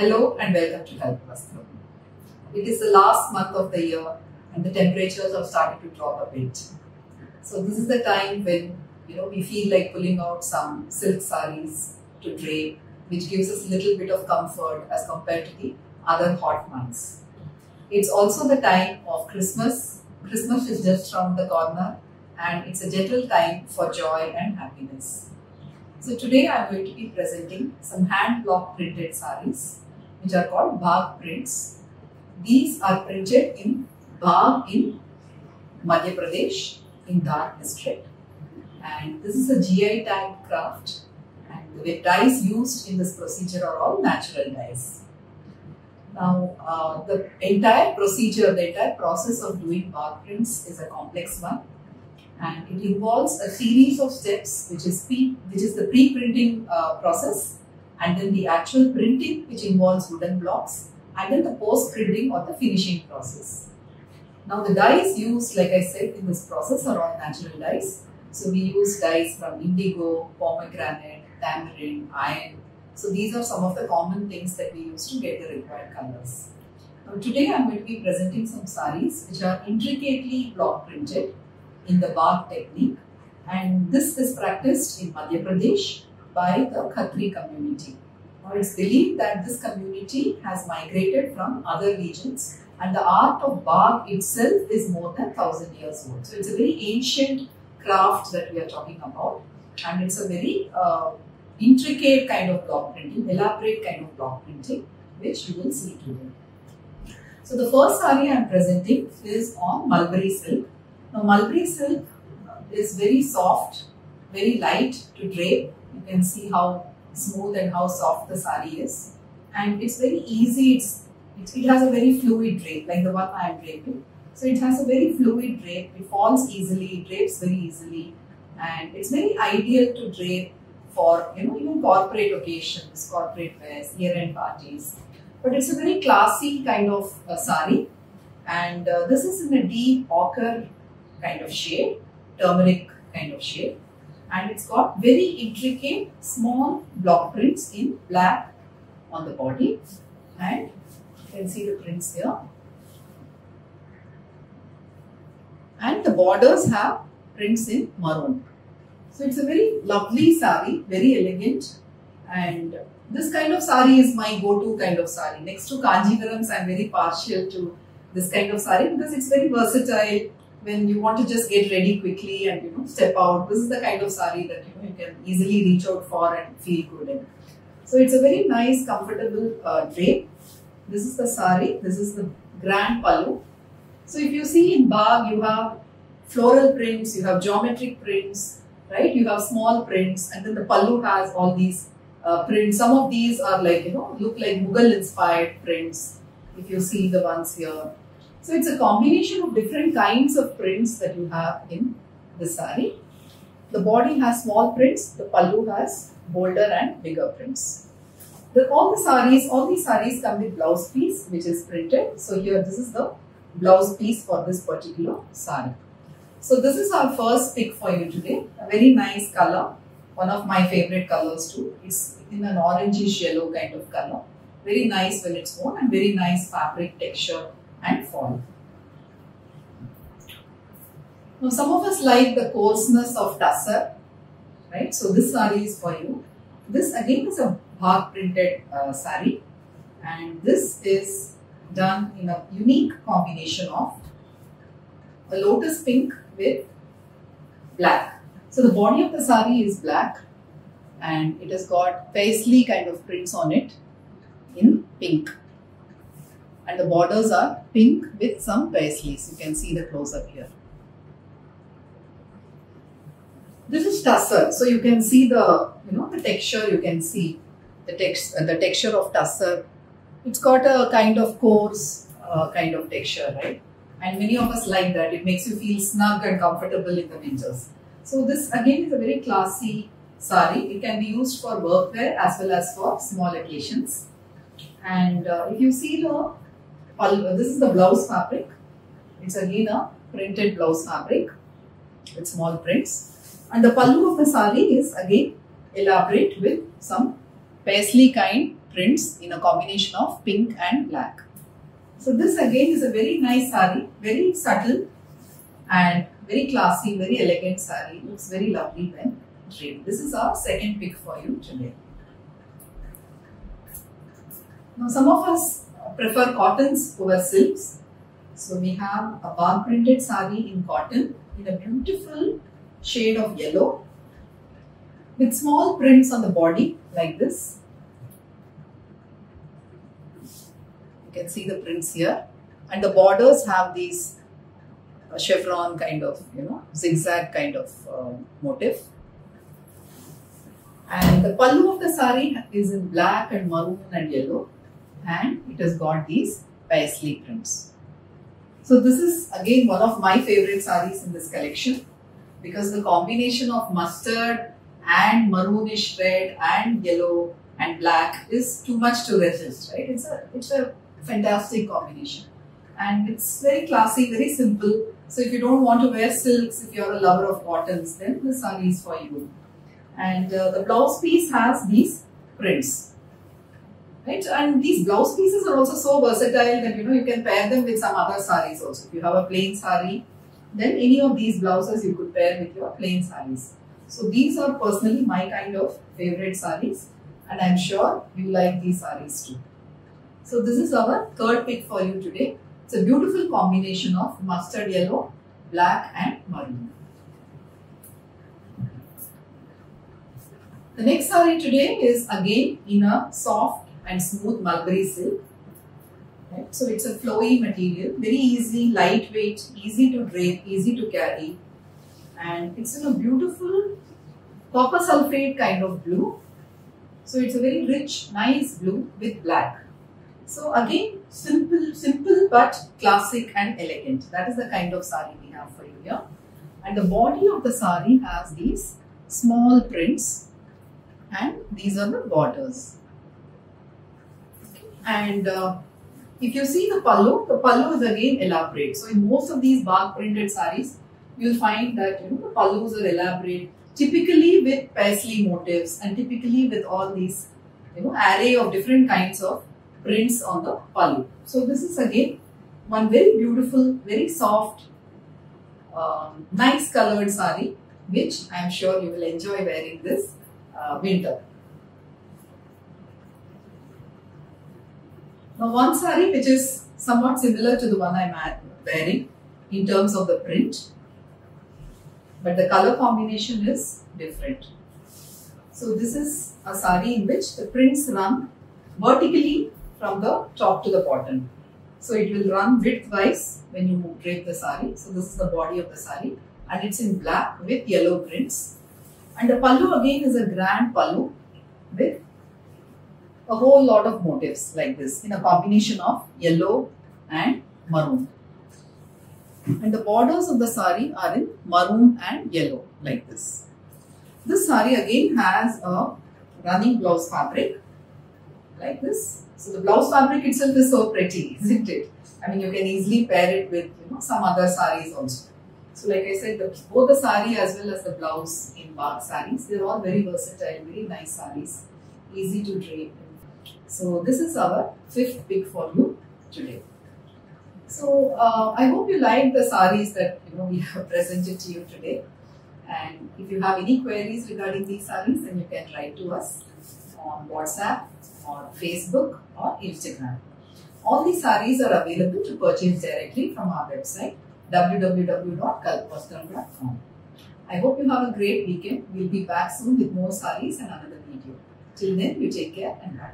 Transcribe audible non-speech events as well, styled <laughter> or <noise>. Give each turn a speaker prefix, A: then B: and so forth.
A: Hello and welcome to Kalpavastram. It is the last month of the year and the temperatures have started to drop a bit. So this is the time when you know we feel like pulling out some silk saris to drape, which gives us a little bit of comfort as compared to the other hot months. It's also the time of Christmas. Christmas is just around the corner and it's a gentle time for joy and happiness. So today I am going to be presenting some hand block printed saris which are called Bagh prints. These are printed in Bagh in Madhya Pradesh in Dhar district and this is a GI tag craft and the dyes used in this procedure are all natural dyes. Now, uh, the entire procedure, the entire process of doing Bagh prints is a complex one and it involves a series of steps which is, pre, which is the pre-printing uh, process and then the actual printing which involves wooden blocks and then the post-printing or the finishing process. Now the dyes used like I said in this process are all natural dyes. So we use dyes from indigo, pomegranate, tamarind, iron. So these are some of the common things that we use to get the required colors. Now today I am going to be presenting some saris which are intricately block printed in the Bagh technique and this is practiced in Madhya Pradesh by the Khatri community. Now it's believed that this community has migrated from other regions and the art of Bagh itself is more than 1000 years old. So it's a very ancient craft that we are talking about and it's a very uh, intricate kind of block printing, elaborate kind of block printing which you will see today. So the first sari I am presenting is on mulberry silk now mulberry silk is very soft, very light to drape. Can see how smooth and how soft the sari is. And it's very easy, it's, it, it has a very fluid drape like the one I am draping. So it has a very fluid drape, it falls easily, it drapes very easily and it's very ideal to drape for you know even corporate occasions, corporate wears, year-end parties. But it's a very classy kind of uh, sari and uh, this is in a deep ochre kind of shade, turmeric kind of shade. And it's got very intricate small block prints in black on the body. And you can see the prints here. And the borders have prints in maroon. So it's a very lovely sari, very elegant. And this kind of sari is my go-to kind of sari. Next to Kanjivarams, I'm very partial to this kind of sari because it's very versatile when you want to just get ready quickly and you know step out. This is the kind of sari that you know you can easily reach out for and feel good in. So it's a very nice, comfortable uh, drape. This is the sari. This is the grand pallu. So if you see in Bagh, you have floral prints, you have geometric prints, right? You have small prints, and then the pallu has all these uh, prints. Some of these are like you know look like Mughal inspired prints. If you see the ones here, so it's a combination of different kinds of prints that you have in the sari. The body has small prints, the pallu has bolder and bigger prints. The, all the saris, all these saris come with blouse piece which is printed. So here this is the blouse piece for this particular sari. So this is our first pick for you today. A very nice color. One of my favorite colors too. It's in an orangish yellow kind of color. Very nice when it's worn and very nice fabric texture and fall. Now some of us like the coarseness of tussar, right? So this sari is for you. This again is a Bagh printed uh, sari and this is done in a unique combination of a lotus pink with black. So the body of the sari is black and it has got paisley kind of prints on it in pink and the borders are pink with some paisleys. You can see the close up here. This is tussar, so you can see the you know the texture. You can see the text uh, the texture of tussar. It's got a kind of coarse uh, kind of texture, right? And many of us like that. It makes you feel snug and comfortable in the winters. So this again is a very classy sari. It can be used for workwear as well as for small occasions. And uh, if you see the this is the blouse fabric. It's again a printed blouse fabric with small prints. And the pallu of the sari is again elaborate with some paisley kind prints in a combination of pink and black. So this again is a very nice sari, very subtle and very classy, very elegant sari. Looks very lovely when draped. This is our second pick for you today. Now some of us prefer cottons over silks. So we have a Bagh printed sari in cotton in a beautiful shade of yellow with small prints on the body like this. You can see the prints here and the borders have these uh, chevron kind of, you know, zigzag kind of uh, motif. And the pallu of the sari is in black and maroon and yellow and it has got these paisley prints. So this is again one of my favorite saris in this collection because the combination of mustard and maroonish red and yellow and black is too much to resist, right? It's a it's a fantastic combination and it's very classy, very simple. So if you don't want to wear silks, if you're a lover of cottons, then this sari is for you. And uh, the blouse piece has these prints, right? And these blouse pieces are also so versatile that you know you can pair them with some other saris also. If you have a plain sari, then any of these blouses you could pair with your plain saris. So these are personally my kind of favorite saris and I'm sure you like these saris too. So this is our third pick for you today. It's a beautiful combination of mustard yellow, black and maroon. The next sari today is again in a soft and smooth mulberry silk. Right? So it's a flowy material, very easy, lightweight, easy to drape, easy to carry and it's in a beautiful copper sulphate kind of blue. So it's a very rich, nice blue with black. So again, simple, simple but classic and elegant. That is the kind of sari we have for you here. And the body of the sari has these small prints and these are the borders. And uh, if you see the pallu, the pallu is again elaborate. So in most of these Bagh printed saris, you'll find that you know the pallus are elaborate, typically with paisley motifs and typically with all these you know array of different kinds of prints on the pallu. So this is again one very beautiful, very soft, um, nice colored sari, which I am sure you will enjoy wearing this uh, winter. Now one sari which is somewhat similar to the one I am wearing in terms of the print, but the color combination is different. So this is a sari in which the prints run vertically from the top to the bottom. So it will run widthwise when you drape the sari. So this is the body of the sari and it's in black with yellow prints. And the pallu again is a grand pallu with a whole lot of motifs like this in a combination of yellow and maroon. And the borders of the sari are in maroon and yellow like this. This sari again has a running blouse fabric like this. So the blouse fabric itself is so pretty, isn't it? I mean, you can easily pair it with you know some other saris also. So like I said, the, both the sari as well as the blouse in Bagh saris, they're all very versatile, very nice saris, easy to drape. So this is our fifth pick for you today. So uh, I hope you like the saris that you know we <laughs> have presented to you today. And if you have any queries regarding these saris, then you can write to us on WhatsApp, or Facebook, or Instagram. All these saris are available to purchase directly from our website www.kalpavastram.com. I hope you have a great weekend. We'll be back soon with more saris and another video. Till then, you take care and bye.